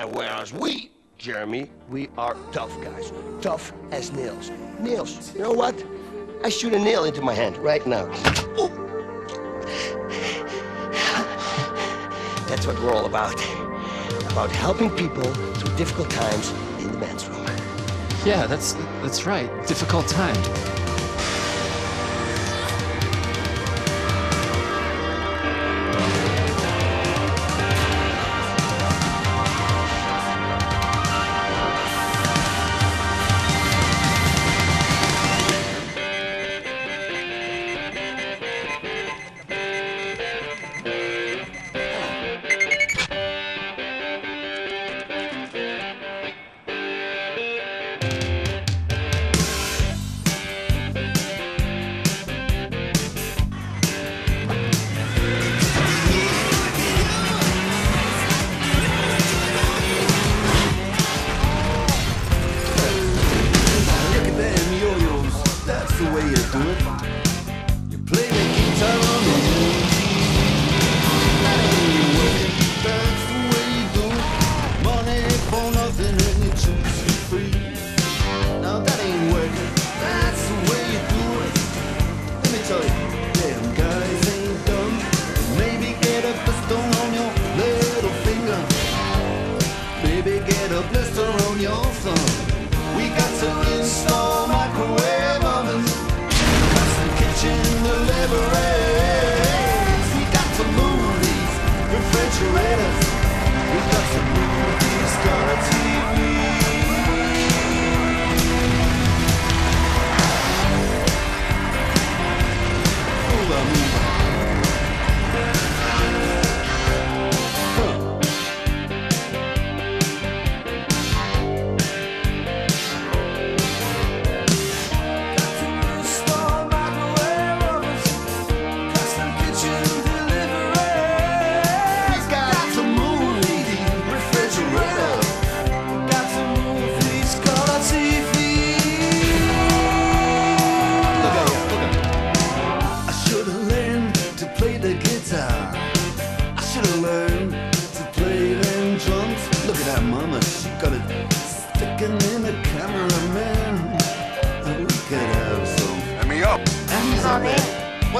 And whereas we, Jeremy, we are tough guys. Tough as nails. Nails. You know what? I shoot a nail into my hand right now. Ooh. That's what we're all about. About helping people through difficult times in the men's room. Yeah, that's that's right. Difficult time. You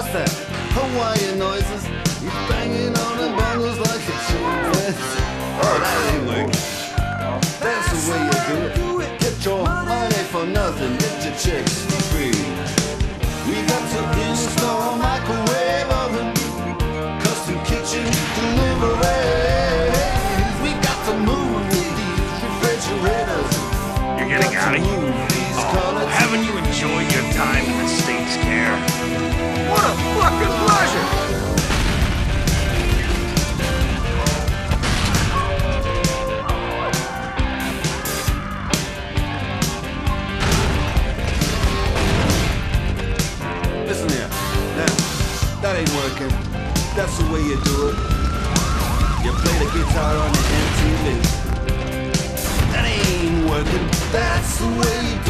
What's that? Hawaiian noises. He's banging on the bongos like a chimpanzee. Oh, that ain't working. That's the way you do it. Get your money for nothing. Get your chicks that ain't working. That's the way you do it. You play the guitar on the MTV. That ain't working. That's the way you do it.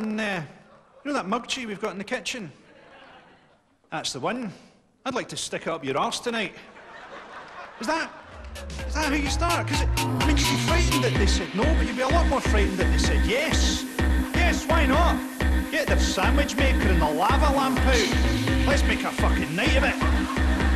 Darling, uh, you know that mug tea we've got in the kitchen? That's the one. I'd like to stick it up your arse tonight. Is that, is that how you start? Because, I mean, you'd be frightened that they said no, but you'd be a lot more frightened that they said yes. Yes, why not? Get the sandwich maker and the lava lamp out. Let's make a fucking night of it.